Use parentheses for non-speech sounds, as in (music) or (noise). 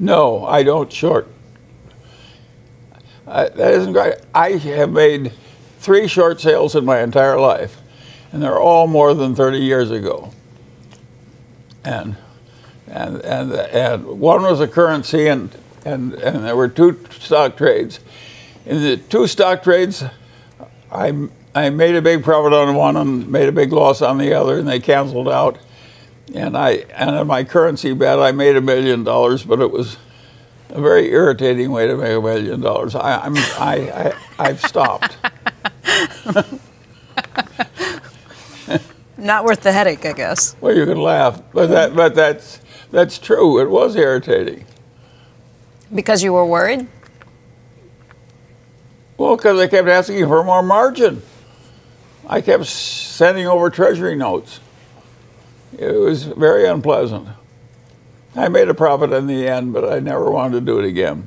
No, I don't short. I, that isn't right. I have made three short sales in my entire life, and they're all more than 30 years ago. And and and and one was a currency, and and and there were two stock trades. In the two stock trades, I I made a big profit on one and made a big loss on the other, and they canceled out. And I and on my currency bet, I made a million dollars, but it was a very irritating way to make a million dollars. I, I'm I, I I've stopped. (laughs) Not worth the headache, I guess. Well, you can laugh, but that but that's that's true. It was irritating. Because you were worried? Well, because they kept asking for more margin. I kept sending over treasury notes. It was very unpleasant. I made a profit in the end, but I never wanted to do it again.